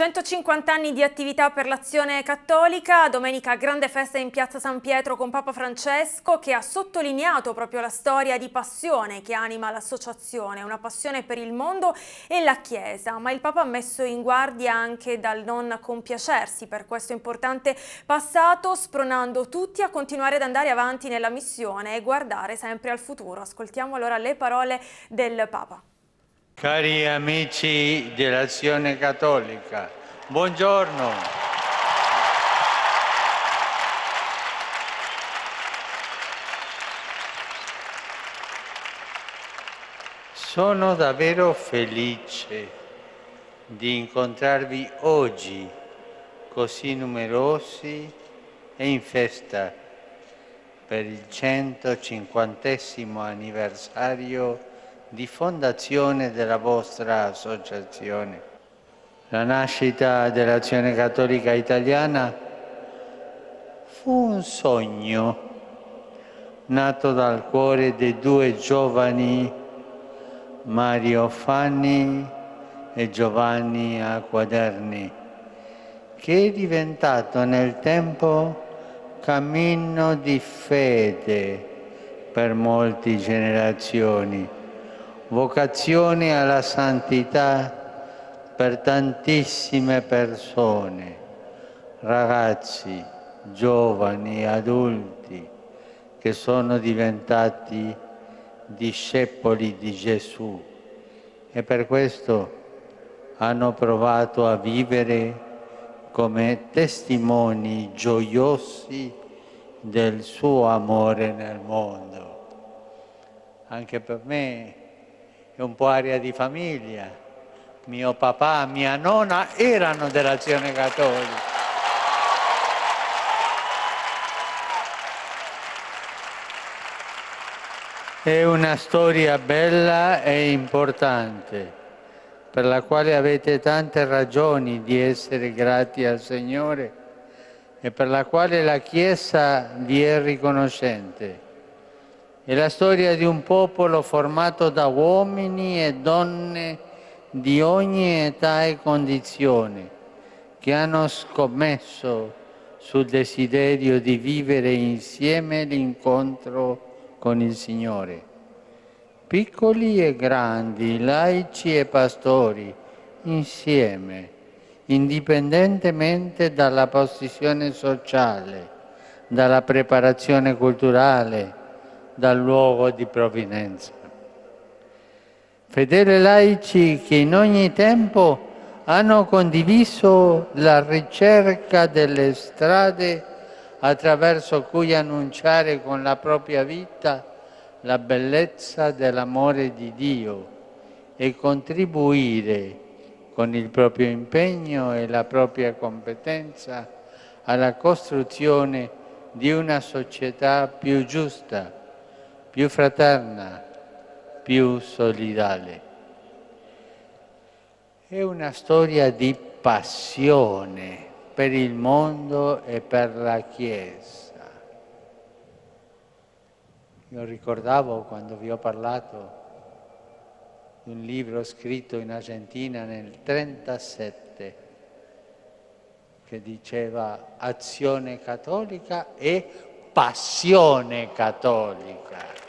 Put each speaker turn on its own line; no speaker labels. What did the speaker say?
150 anni di attività per l'azione cattolica, domenica grande festa in piazza San Pietro con Papa Francesco che ha sottolineato proprio la storia di passione che anima l'associazione, una passione per il mondo e la Chiesa, ma il Papa ha messo in guardia anche dal non compiacersi per questo importante passato, spronando tutti a continuare ad andare avanti nella missione e guardare sempre al futuro. Ascoltiamo allora le parole del Papa.
Cari amici dell'Azione Cattolica, buongiorno. Sono davvero felice di incontrarvi oggi così numerosi e in festa per il 150 anniversario di fondazione della vostra associazione. La nascita dell'Azione Cattolica Italiana fu un sogno nato dal cuore dei due giovani Mario Fanni e Giovanni Acquaderni, che è diventato nel tempo cammino di fede per molte generazioni vocazione alla santità per tantissime persone, ragazzi, giovani, adulti, che sono diventati discepoli di Gesù e per questo hanno provato a vivere come testimoni gioiosi del suo amore nel mondo. Anche per me è un po' aria di famiglia. Mio papà, mia nonna erano dell'azione cattolica. È una storia bella e importante, per la quale avete tante ragioni di essere grati al Signore e per la quale la Chiesa vi è riconoscente. È la storia di un popolo formato da uomini e donne di ogni età e condizione che hanno scommesso sul desiderio di vivere insieme l'incontro con il Signore. Piccoli e grandi, laici e pastori, insieme, indipendentemente dalla posizione sociale, dalla preparazione culturale, dal luogo di provenienza. Fedeli laici che in ogni tempo hanno condiviso la ricerca delle strade attraverso cui annunciare con la propria vita la bellezza dell'amore di Dio e contribuire con il proprio impegno e la propria competenza alla costruzione di una società più giusta più fraterna, più solidale. È una storia di passione per il mondo e per la Chiesa. Io ricordavo quando vi ho parlato di un libro scritto in Argentina nel 1937 che diceva azione cattolica e passione cattolica.